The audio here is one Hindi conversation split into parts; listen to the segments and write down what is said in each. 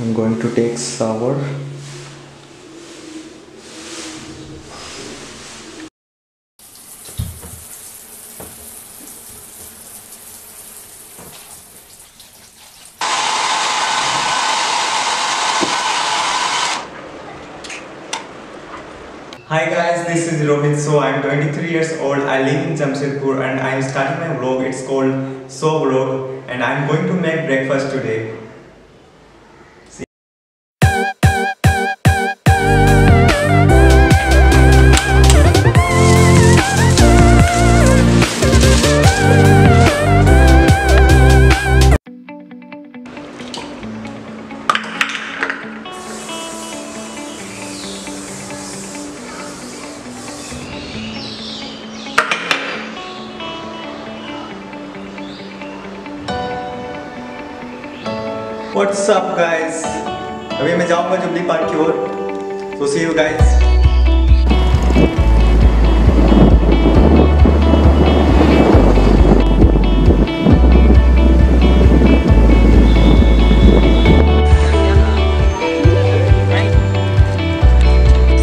I'm going to take shower. Hi guys, this is Rohit. So I'm 23 years old. I live in Jamshedpur and I'm starting my vlog. It's called So Vlog and I'm going to make breakfast today. What's up, guys? अभी मैं जाऊँगा जुबली पार्क की ओर। तो see you guys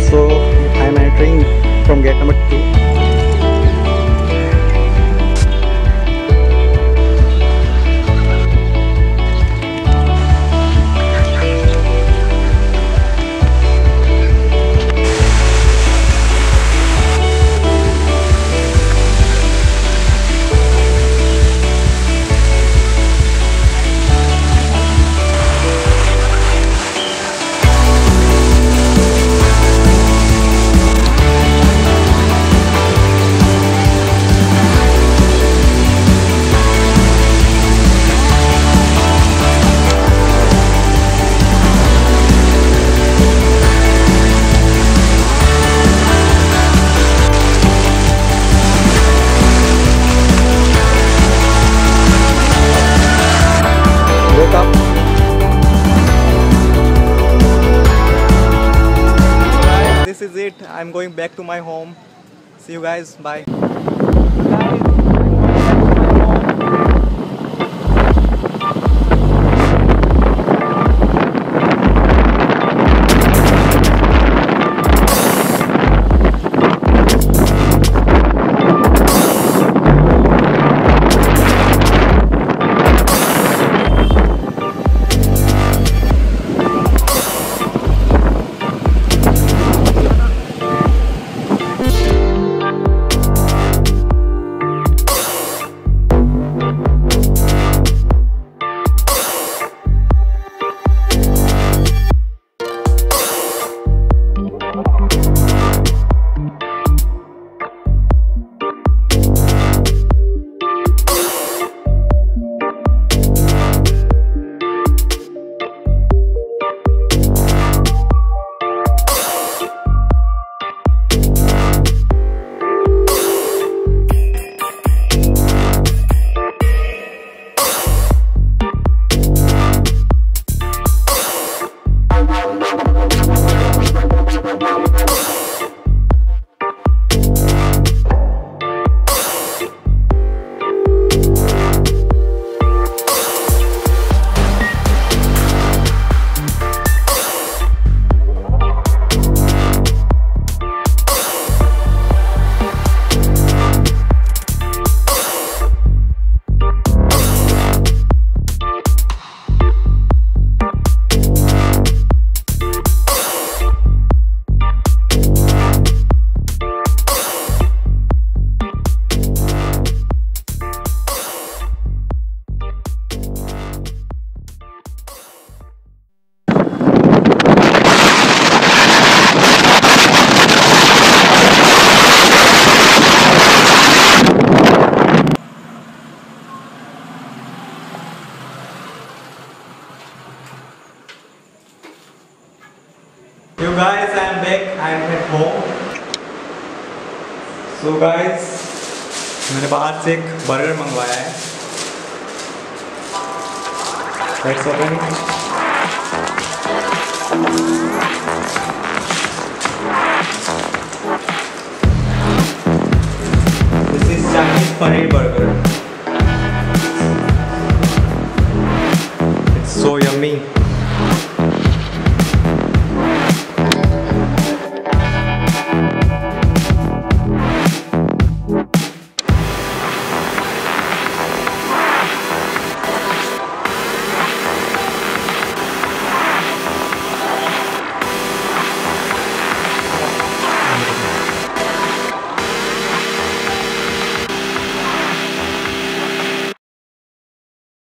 so I am entering from gate number two I'm going back to my home. See you guys. Bye. guys, I am back. I am at home. So guys, मैंने बाहर से एक बर्गर मंगवाया है Let's open it. This is Chinese paneer burger.